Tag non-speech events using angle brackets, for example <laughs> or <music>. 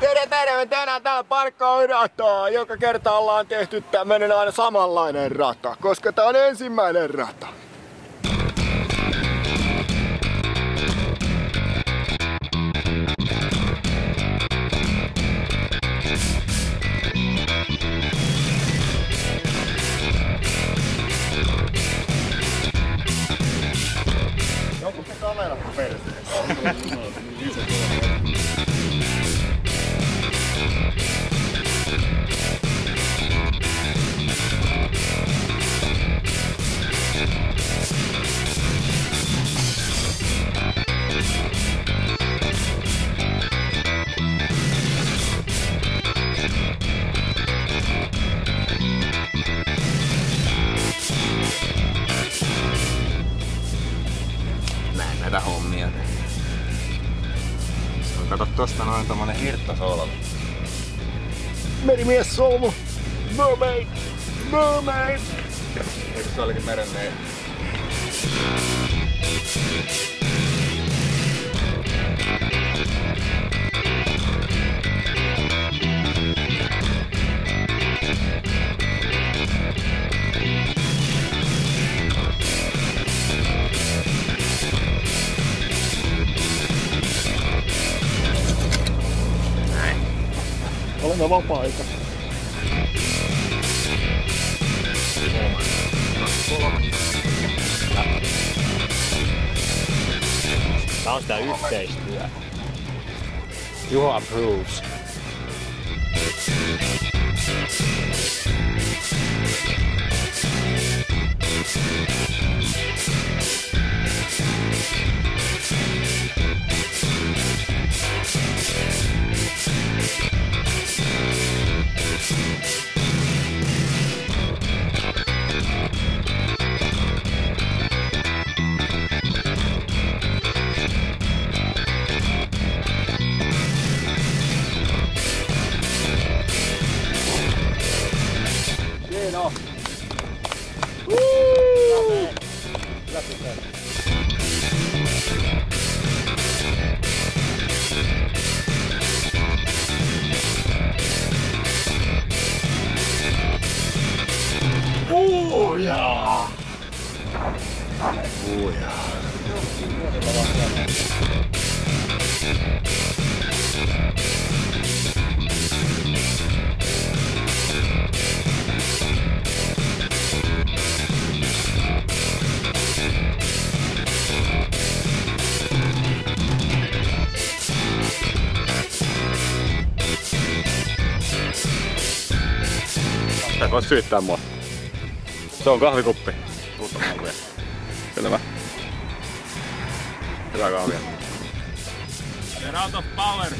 Tere, tere, me tänään täällä parkkaurataa. Joka kerta ollaan tehty tämmönen aina samanlainen rata, koska tää on ensimmäinen rata. Joku se kamera perseessä. <laughs> näin näitä hommia. Se on, kato tosta noin tommonen hirttosolmu. Merimies solmu. Mermaid. Mermaid. Eikö se olikin meren Olemme vapaita. Tää on sitä yhteistyö. Juho approves. Oh yeah! Oh yeah. Sä voit syyttää mua. Se on kahvikuppi. Uutta kahvia. Selvä. Hyvä kahvia. You're out of power.